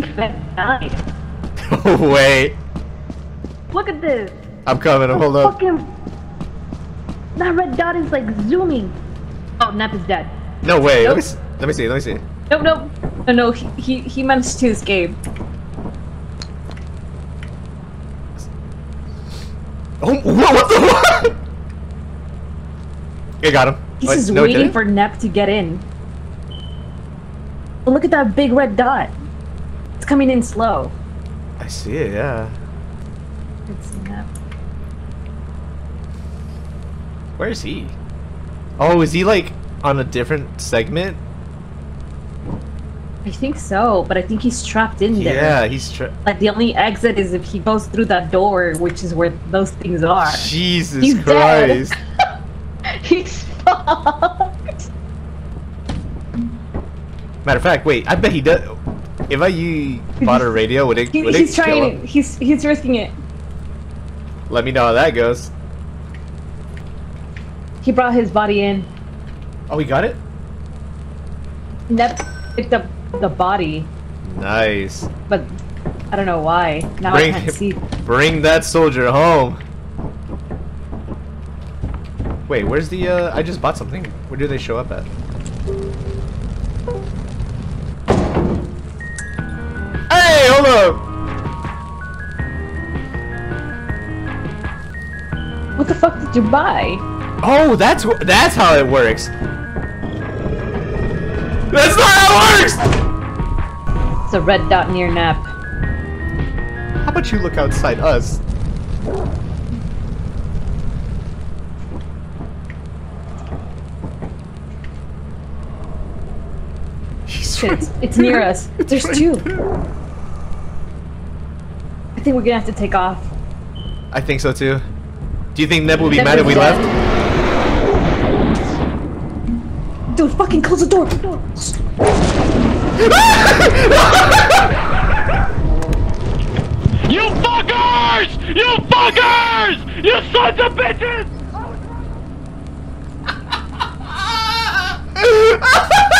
think Fed died. Wait. Look at this. I'm coming. Hold up. Fucking. That red dot is like zooming. Oh, Nep is dead. No way. Let Nope. me see. Let me see. Let me see. No, no, no, no. He he, he managed to escape. Oh, whoa, what the what? I got him. He's Wait, just no, waiting for Nep to get in. Look at that big red dot. It's coming in slow. I see it. Yeah. It's that. Where is he? Oh, is he like on a different segment? I think so, but I think he's trapped in there. Yeah, he's. trapped. Like the only exit is if he goes through that door, which is where those things are. Jesus He's dead. Christ. He's fucked. Matter of fact, wait. I bet he does. If I use bought a radio, would it? He, would it he's kill trying. him? He's he's risking it. Let me know how that goes. He brought his body in. Oh, we got it. Nep picked up the body, Nice. but I don't know why. Now Bring I can't see. Bring that soldier home. Wait, where's the? uh... I just bought something. Where do they show up at? What the fuck did you buy? Oh, that's that's how it works. That's not how it works. It's a red dot near nap. How about you look outside us? Shit, it's, it's near us. There's two. I think we're gonna have to take off. I think so too. Do you think Neb will be Neb mad if we dead. left? Dude, fucking close the door. You fuckers! You fuckers! You sons of bitches!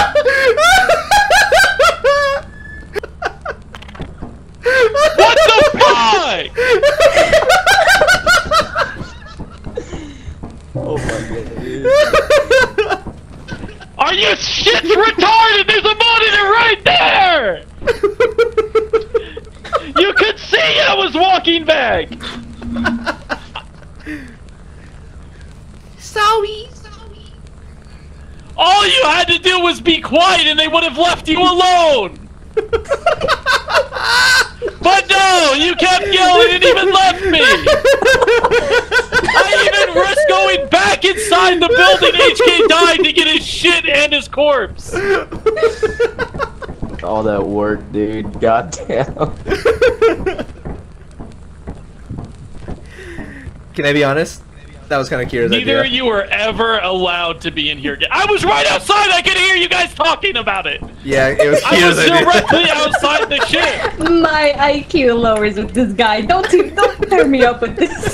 What the fuck? Oh my god. Are you shit retarded? There's a monitor right there! You could see I was walking back! Sorry. All you had to do was be quiet and they would have left you alone! But no, you kept yelling and even left me! I even risked going back inside the building HK died to get his shit and his corpse! All that work, dude. Goddamn. Can I be honest? That was kind of Kira's Neither idea. of you were ever allowed to be in here again. I was right outside, I could hear you guys talking about it! Yeah, it was I Kira's was idea. directly outside the ship! My IQ lowers with this guy. Don't you, don't pair me up with this.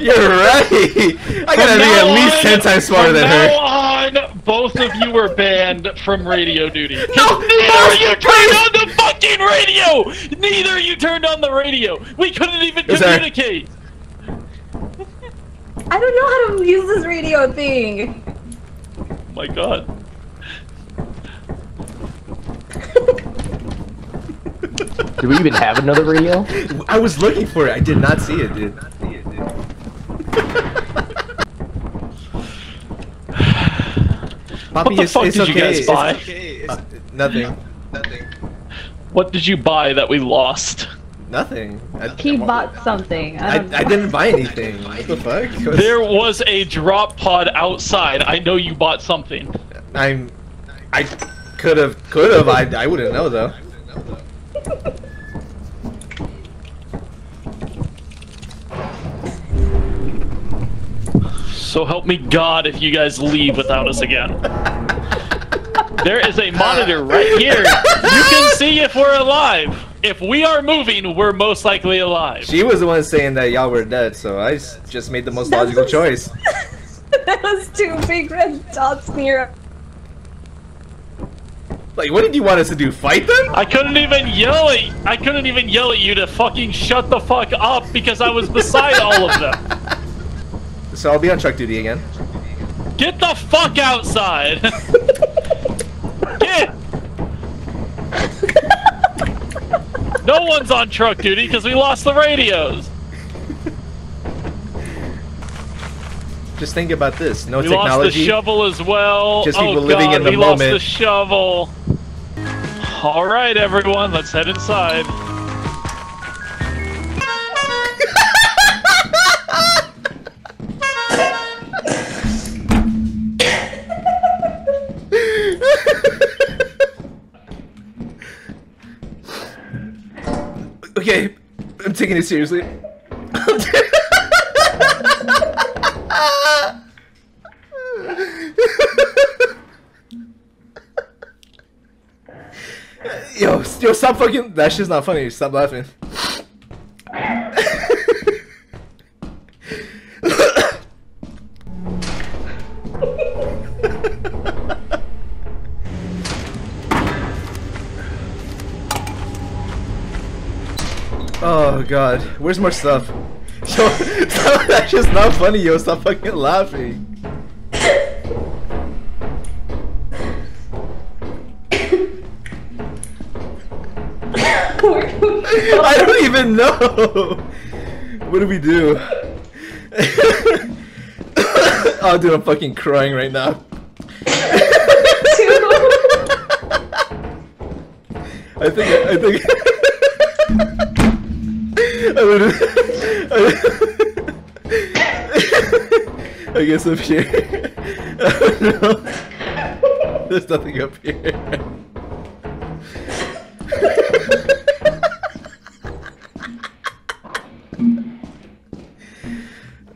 You're right. I gotta From be at least on- ten times smarter from than now her. on, both of you were banned from radio duty. No, neither no, of you turned please. on the fucking radio. Neither of you turned on the radio. We couldn't even Yes, sir. communicate. I don't know how to use this radio thing. Oh my god. Do we even have another radio? I was looking for it. I did not see it, dude. Poppy, the it's, fuck it's did you okay. guys It's buy? okay. It's- uh, nothing. What did you buy that we lost? Nothing. I, He bought something. I, I, I didn't buy anything. What the fuck? There was a drop pod outside. I know you bought something. I'm. I could have. Could have. I. I wouldn't know though. So help me God if you guys leave without us again. There is a monitor right here. You can see if we're alive. If we are moving, we're most likely alive. She was the one saying that y'all were dead, so I just made the most That's logical what- choice. that was two big red dots near. Like, what did you want us to do? Fight them? I couldn't even yell at I couldn't even yell at you to fucking shut the fuck up because I was beside all of them. So I'll be on truck duty again. Get the fuck outside. Get. No one's on truck duty because we lost the radios. Just think about this. No We lost the technology. shovel as well. Just oh people living God, in the we lost the shovel. All right, everyone, let's head inside. Taking it seriously. yo, yo, stop fucking. That shit's not funny. Stop laughing. God, where's more stuff? Yo, that's just not funny, yo. Stop fucking laughing. I don't even know. What do we do? oh, dude, I'm fucking crying right now. I think. I think. I guess up here. Know. There's nothing up here.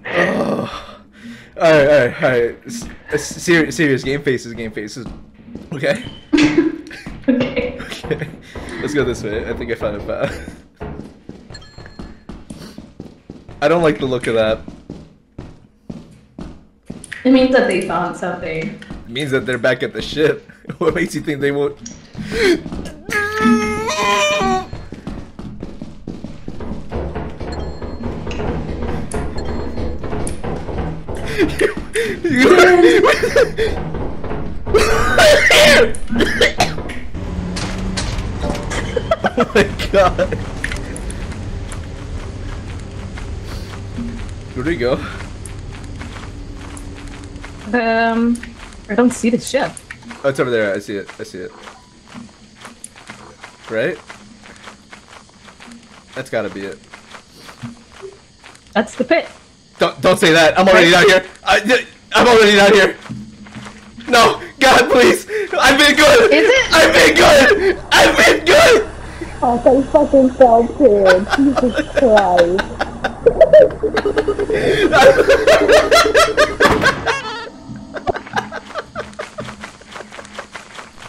oh. Alright, alright, alright. Serious, serious. Game faces, game faces. Okay? okay. Okay. Let's go this way. I think I found a path. I don't like the look of that. It means that they found something. It means that they're back at the ship. What makes you think they won't? oh my god. Where'd he go? Um, I don't see the ship. Oh, it's over there. I see it. I see it. Right? That's gotta be it. That's the pit. Don't don't say that. I'm already down here. I, I'm already down here. No, God, please. I've been good. Is it? I've been good. I've been good. Oh, they fucking fell too. Jesus Christ.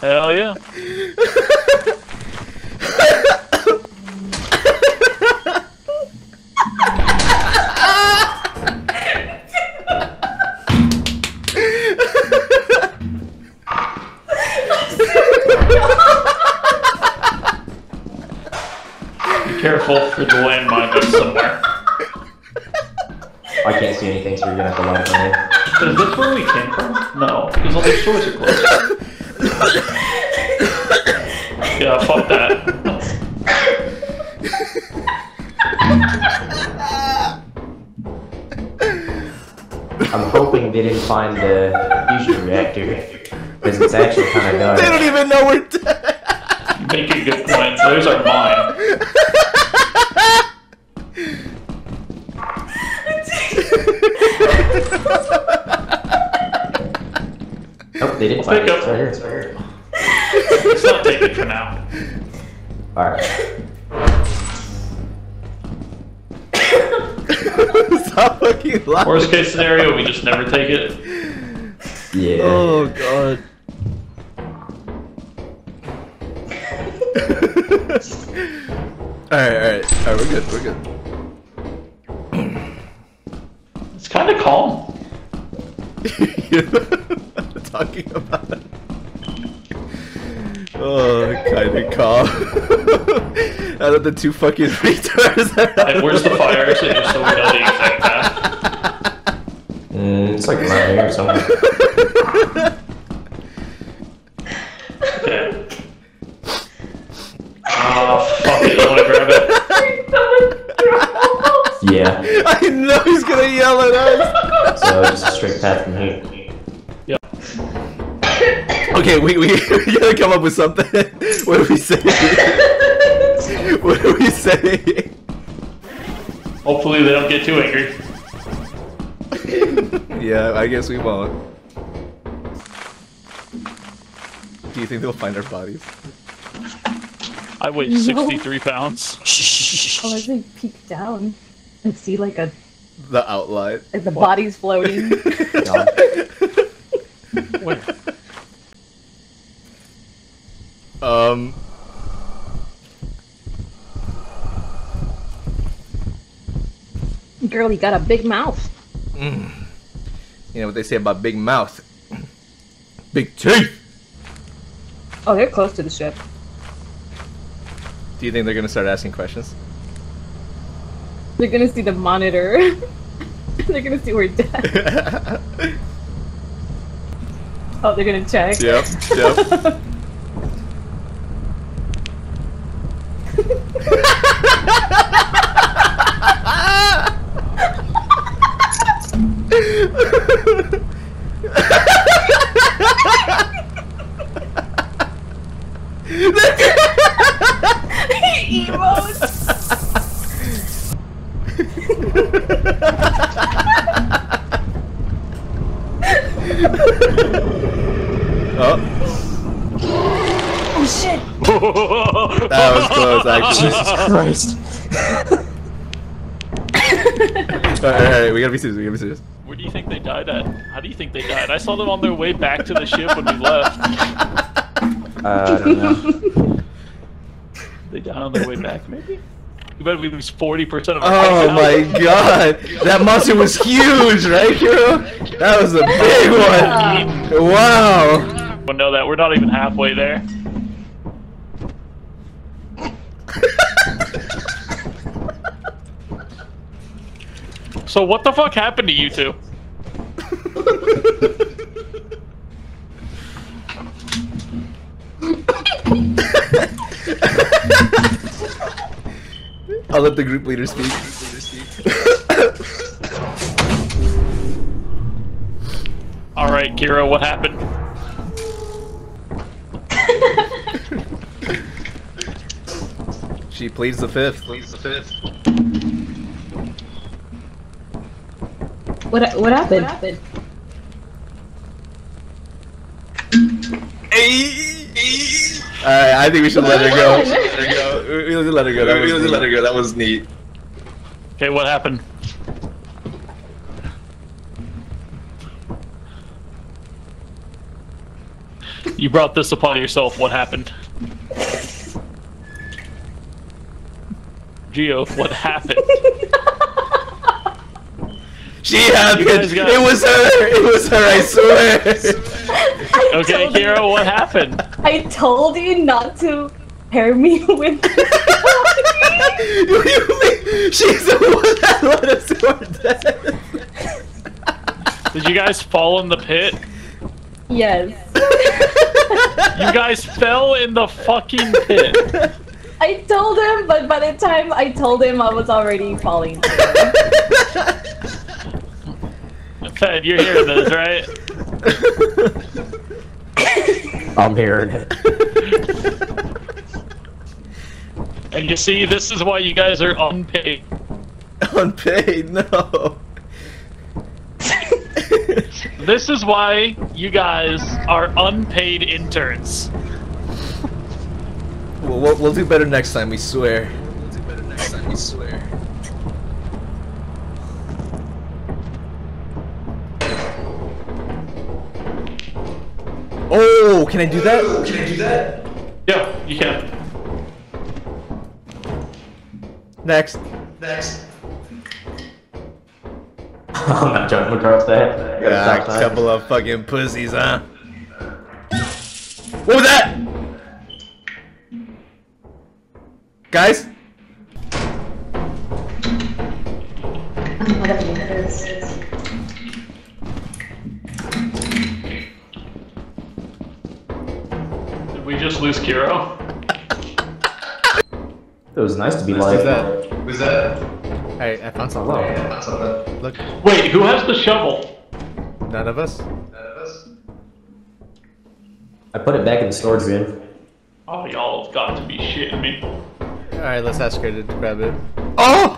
Hell yeah. Be careful for the landmine somewhere. I can't see anything, so you're gonna have to light it for me. Is this where we came from? No, because all the stores are closed. yeah, fuck that. I'm hoping they didn't find the fusion reactor, because it's actually kind of dark. They don't even know we're dead. Making good points. There's our mine. Nope, they didn't I'll find it. It's right here. It's right here. Let's not take it for now. Alright. Stop fucking laughing. Worst case scenario, we just never take it. Yeah. Oh god. alright, alright. Alright, we're good, we're good. It's kind of calm. you know what I'm talking about. Oh, kinda calm. Out of the two fucking retards. that are- And where's the fire exit, just so we know the exact path? Mm, it's like right here somewhere. Okay. Oh, fuck it, I wanna grab it. Yeah. I know he's gonna yell at us. So just a straight path from here. Okay, we, we, we gotta come up with something. What do we say? what do we say? Hopefully they don't get too angry. Yeah, I guess we won't. Do you think they'll find our bodies? I weigh 63 pounds. Oh, Unless they peek down and see like a The outline. like the body's floating. You got a big mouth. Mm. You know what they say about big mouth? Big teeth! Oh, they're close to the ship. Do you think they're gonna start asking questions? They're gonna see the monitor. they're gonna see we're dead. Oh, they're gonna check. yep, yep. Oh, Oh shit! that was close, actually. Jesus Christ. Alright, alright, we gotta be serious, we gotta be serious. Where do you think they died at? How do you think they died? I saw them on their way back to the ship when we left. Uh, I don't know. They died on their way back, maybe? You better we lose 40% of our Oh my god! That monster was huge, right, Hero? That was a big one! Wow! But know that we're not even halfway there. so what the fuck happened to you two? I'll let the group leader speak. All right, Kira, what happened? She pleads the fifth. Pleads the fifth. What what happened? What happened? Alright, I think we should let her go. What? Let her go. We- we let her go. That was neat. go. That was neat. Okay, what happened? You brought this upon yourself. What happened? Geo, what happened? She happened. It was her. It was her. I swear. Okay, Kira, what happened? I told you not to pair me with. you, you she's the one that led us to our death? Did you guys fall in the pit? yes. You guys fell in the fucking pit. I told him, but by the time I told him, I was already falling. Fed, you're hearing this, right? I'm hearing it. And you see, this is why you guys are unpaid. Unpaid? No. This is why you guys are unpaid interns. We'll, we'll, we'll do better next time. We swear. Oh, can I do that? Oh, can I do that? Yeah, you can. Next. Next. I'm not jumping across that. Yeah, a couple of fucking pussies, huh? What was that? Guys? Just lose Kiro? It was nice to be Who's like that? Who's that? Hey, I found something. Hello. That's something. Look, Wait, who has the shovel? none of us. None of us? I put it back in the storage bin. Oh, y'all have got to be shitting me. Alright, let's ask her to grab it. Oh!